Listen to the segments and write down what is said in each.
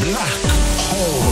black hole.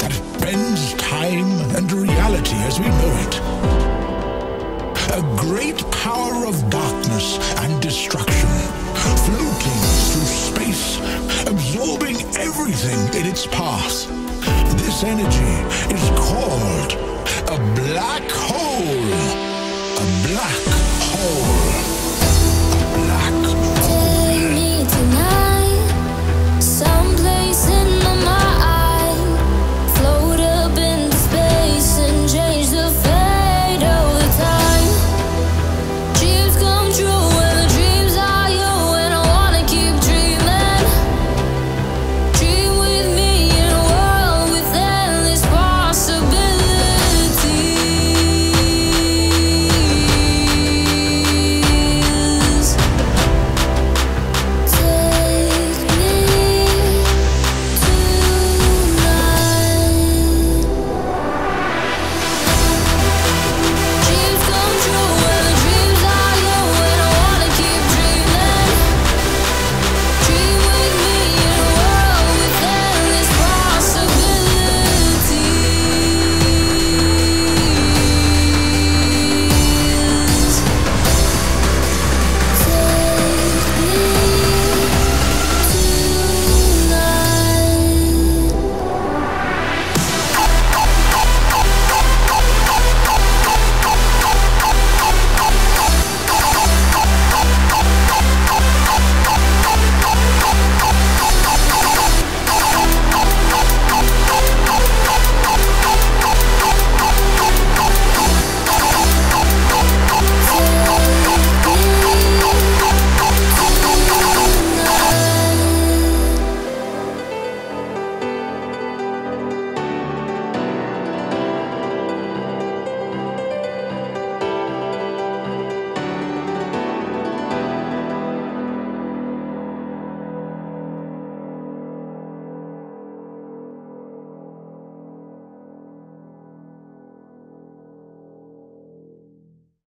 That bends time and reality as we know it. A great power of darkness and destruction, floating through space, absorbing everything in its path. This energy is called a black. A black hole.